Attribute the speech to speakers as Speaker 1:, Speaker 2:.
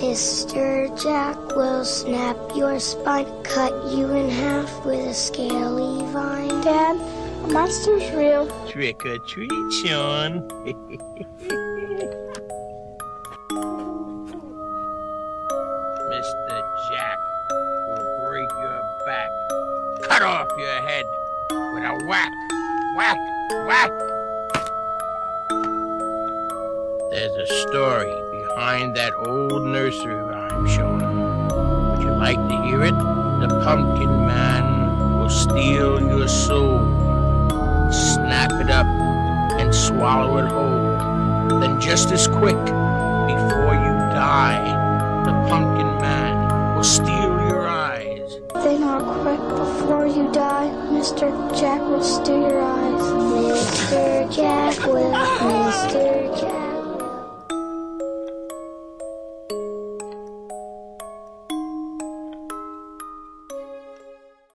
Speaker 1: Mr. Jack will snap your spine, cut you in half with a scaly vine.
Speaker 2: Dad, a monster's real.
Speaker 3: Trick or treat, Sean. Mr. Jack will break your back, cut off your head with a whack, whack, whack. There's a story behind that old nursery rhyme, Sean. Would you like to hear it? The pumpkin man will steal your soul, snap it up, and swallow it whole. Then just as quick, before you die, the pumpkin man will steal your eyes.
Speaker 2: Then all quick before you die, Mr. Jack will steal your eyes.
Speaker 1: Mr. Jack will, Mr. Jack